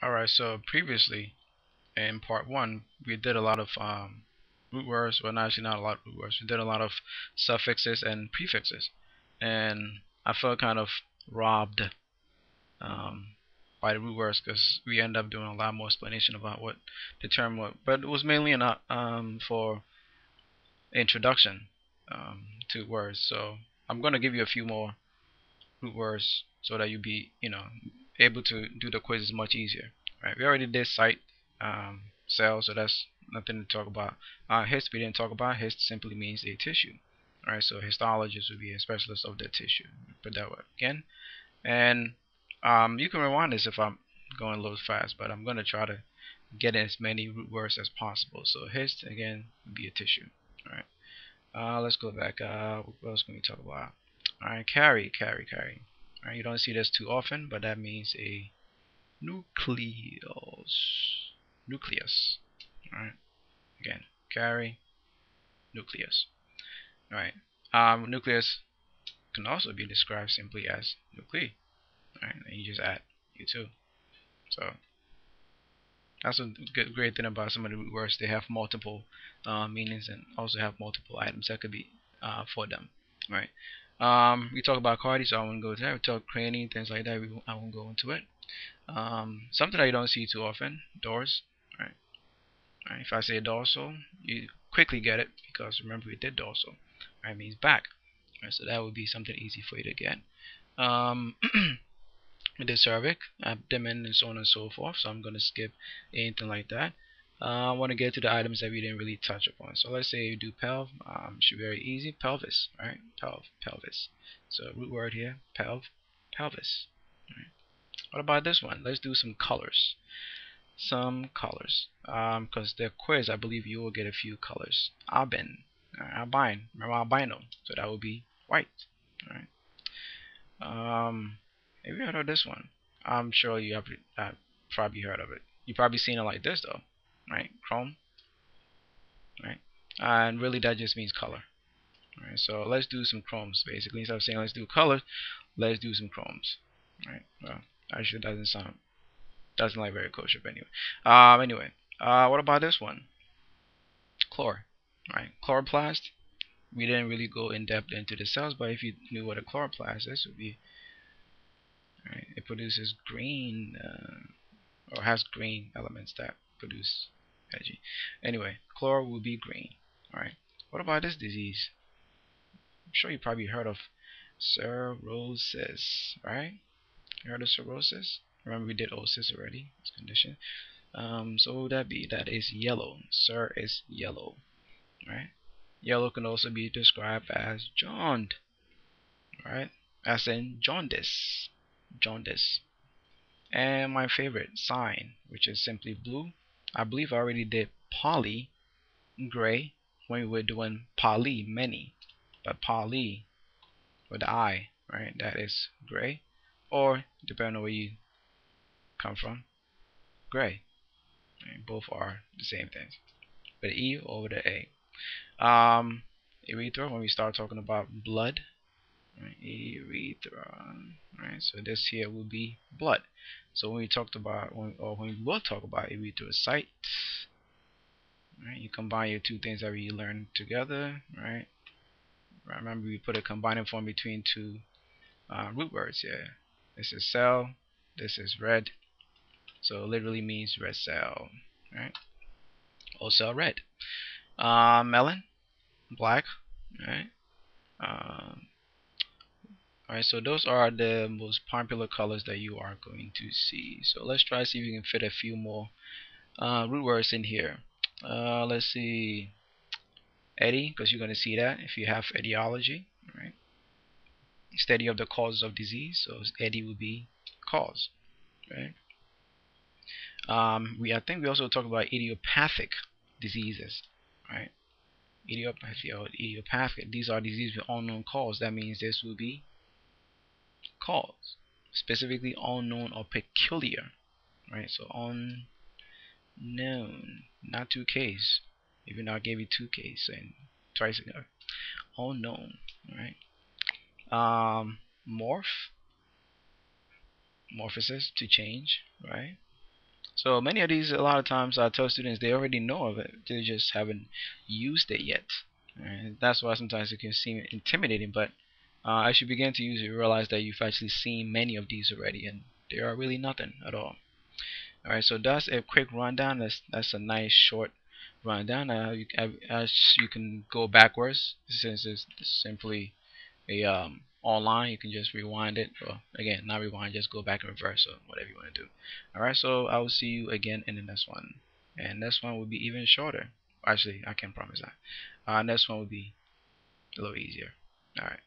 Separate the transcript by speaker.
Speaker 1: Alright, so previously in part one, we did a lot of um, root words, well, actually not a lot of root words. We did a lot of suffixes and prefixes, and I felt kind of robbed um, by the root words because we end up doing a lot more explanation about what the term was. But it was mainly enough um, for introduction um, to words. So I'm going to give you a few more root words so that you be, you know, able to do the quizzes much easier. Right? We already did cyt um, cell, so that's nothing to talk about. Uh, hist we didn't talk about. Hist simply means a tissue. Right? So histologist would be a specialist of the tissue. Put that way again. And um, you can rewind this if I'm going a little fast, but I'm going to try to get as many root words as possible. So hist again would be a tissue. All right. Uh, let's go back. Uh, what else can we talk about? All right, kary, kary, kary. Right, you don't see this too often, but that means a nucleus. Nucleus. Alright. Again, kary, nucleus. Alright. Um, nucleus can also be described simply as nuclei. Alright, and you just add U2. So that's a good, great thing about some of the root words. They have multiple uh, meanings and also have multiple items that could be uh, for them. Right. Um, we talk about Cardi, so I won't go there. We talk craning, things like that. We, I won't go into it. Um, something that you don't see too often, dors. Right. If I say dorsal, you quickly get it because remember we did dorsal. Right, means back. So that would be something easy for you to get. Um, we did cervix, abdomen, and so on and so forth. So I'm going to skip anything like that. Uh, I want to get to the items that we didn't really touch upon. So let's say you do pelv, um, should be very easy. Pelvis, right? Pelv, pelvis. So root word here, pelv, pelvis. Right. What about this one? Let's do some colors. Some colors. Because um, the quiz, I believe you will get a few colors. Albin, uh, albine, remember albino. So that would be white. Right. Um, have you heard of this one? I'm sure you have uh, probably heard of it. You've probably seen it like this though right? Chrome, right? And really that just means color. Right, so let's do some chromes basically. Instead of saying let's do color, let's do some chromes. Right. Well, actually doesn't sound doesn't like very kosher, but anyway. Um anyway. Uh what about this one? Chlor. Right. Chloroplast. We didn't really go in depth into the cells, but if you knew what a chloroplast is, it would be right, it produces green uh, or has green elements that produce Anyway, chlor will be green. Alright. What about this disease? I'm sure you probably heard of cirrhosis, right? You heard of cirrhosis? Remember we did osis already, this condition. Um, so what would that be? That is yellow. Cirrh is yellow. Right? Yellow can also be described as jaund. Right? As in jaundice. Jaundice. And my favorite cyan, which is simply blue. I believe I already did poly gray when we were doing poly many but poly with the I right? That is gray. Or depending on where you come from gray. Right? both are the same things. But E over the A. Um, urethra when we start talking about blood right? urethra right? So this here will be blood. So when we talked about or when we will talk about erythrocyte right? You combine your two things that we learned together right? Remember we put a combining form between two uh, root words here this is cell this is red. So literally means red cell right? O cell red. Uh, melan black right? Um, Alright, so those are the most popular colors that you are going to see. So let's try to see if we can fit a few more uh, root words in here. Uh, let's see, Eti, because you're going to see that if you have etiology, right? Study of the causes of disease. So Eti would be cause, right? Um, we I think we also talk about idiopathic diseases, right? Idiopathic, idiopathic. These are diseases with unknown cause. That means this will be cause, specifically unknown or peculiar, right? So unknown, not two Ks. Even though I gave you two Ks and twice ago, unknown, right? Um, morph, morphosis to change, right? So many of these, a lot of times, I tell students they already know of it. They just haven't used it yet. And that's why sometimes it can seem intimidating. But uh, as you begin to use it, you realize that you've actually seen many of these already, and they are really nothing at all. All right, so that's a quick rundown. That's that's a nice short rundown. Uh, you, as you can go backwards since it's simply a um, online, you can just rewind it. Or again, not rewind, just go back and reverse or whatever you want to do. All right, so I will see you again in the next one, and next one will be even shorter. Actually, I can't promise that. Uh, next one will be a little easier. All right.